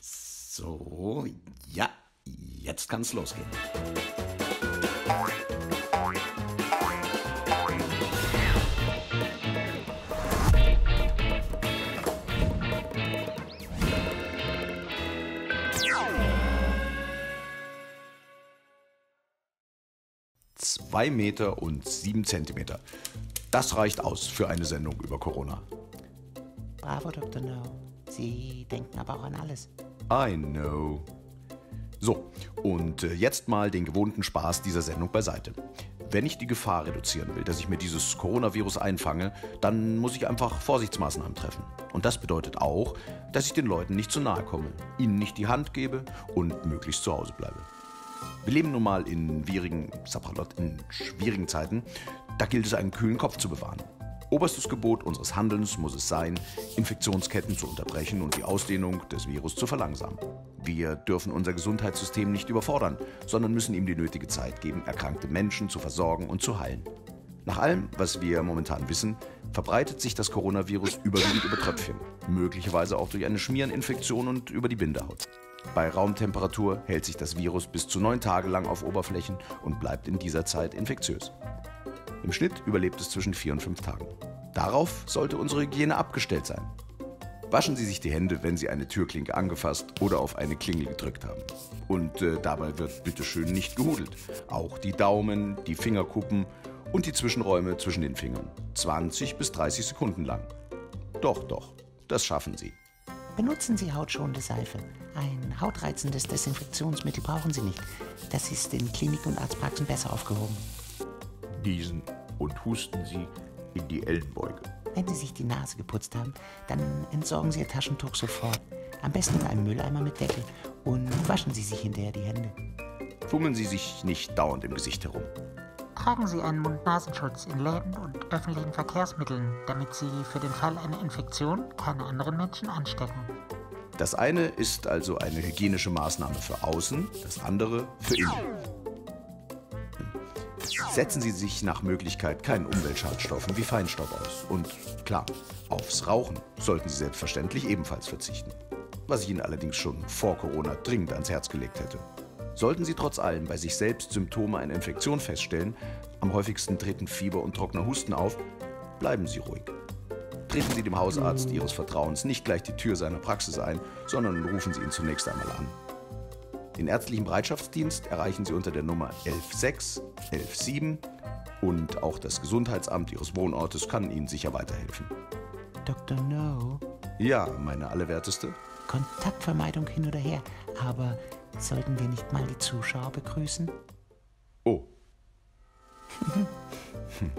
So, ja, jetzt kann es losgehen. Zwei Meter und sieben Zentimeter. Das reicht aus für eine Sendung über Corona. Bravo, Dr. No. Sie denken aber auch an alles. I know. So, und äh, jetzt mal den gewohnten Spaß dieser Sendung beiseite. Wenn ich die Gefahr reduzieren will, dass ich mir dieses Coronavirus einfange, dann muss ich einfach Vorsichtsmaßnahmen treffen. Und das bedeutet auch, dass ich den Leuten nicht zu nahe komme, ihnen nicht die Hand gebe und möglichst zu Hause bleibe. Wir leben nun mal in schwierigen, in schwierigen Zeiten. Da gilt es, einen kühlen Kopf zu bewahren. Oberstes Gebot unseres Handelns muss es sein, Infektionsketten zu unterbrechen und die Ausdehnung des Virus zu verlangsamen. Wir dürfen unser Gesundheitssystem nicht überfordern, sondern müssen ihm die nötige Zeit geben, erkrankte Menschen zu versorgen und zu heilen. Nach allem, was wir momentan wissen, verbreitet sich das Coronavirus überwiegend über Tröpfchen, möglicherweise auch durch eine Schmiereninfektion und über die Bindehaut. Bei Raumtemperatur hält sich das Virus bis zu neun Tage lang auf Oberflächen und bleibt in dieser Zeit infektiös. Im Schnitt überlebt es zwischen vier und fünf Tagen. Darauf sollte unsere Hygiene abgestellt sein. Waschen Sie sich die Hände, wenn Sie eine Türklinke angefasst oder auf eine Klingel gedrückt haben. Und äh, dabei wird bitteschön nicht gehudelt. Auch die Daumen, die Fingerkuppen und die Zwischenräume zwischen den Fingern. 20 bis 30 Sekunden lang. Doch, doch, das schaffen Sie. Benutzen Sie hautschonende Seife. Ein hautreizendes Desinfektionsmittel brauchen Sie nicht. Das ist in Kliniken und Arztpraxen besser aufgehoben. Niesen und husten Sie in die Ellenbeuge. Wenn Sie sich die Nase geputzt haben, dann entsorgen Sie Ihr Taschentuch sofort. Am besten in einem Mülleimer mit Deckel und waschen Sie sich hinterher die Hände. Fummeln Sie sich nicht dauernd im Gesicht herum. Tragen Sie einen Mund-Nasenschutz in Läden und öffentlichen Verkehrsmitteln, damit Sie für den Fall einer Infektion keine anderen Menschen anstecken. Das eine ist also eine hygienische Maßnahme für außen, das andere für innen. Setzen Sie sich nach Möglichkeit keinen Umweltschadstoffen wie Feinstaub aus. Und klar, aufs Rauchen sollten Sie selbstverständlich ebenfalls verzichten. Was ich Ihnen allerdings schon vor Corona dringend ans Herz gelegt hätte. Sollten Sie trotz allem bei sich selbst Symptome einer Infektion feststellen, am häufigsten treten Fieber und trockener Husten auf, bleiben Sie ruhig. Treten Sie dem Hausarzt Ihres Vertrauens nicht gleich die Tür seiner Praxis ein, sondern rufen Sie ihn zunächst einmal an. Den ärztlichen Bereitschaftsdienst erreichen Sie unter der Nummer 116 117 und auch das Gesundheitsamt Ihres Wohnortes kann Ihnen sicher weiterhelfen. Dr. No? Ja, meine allerwerteste. Kontaktvermeidung hin oder her, aber sollten wir nicht mal die Zuschauer begrüßen? Oh. hm.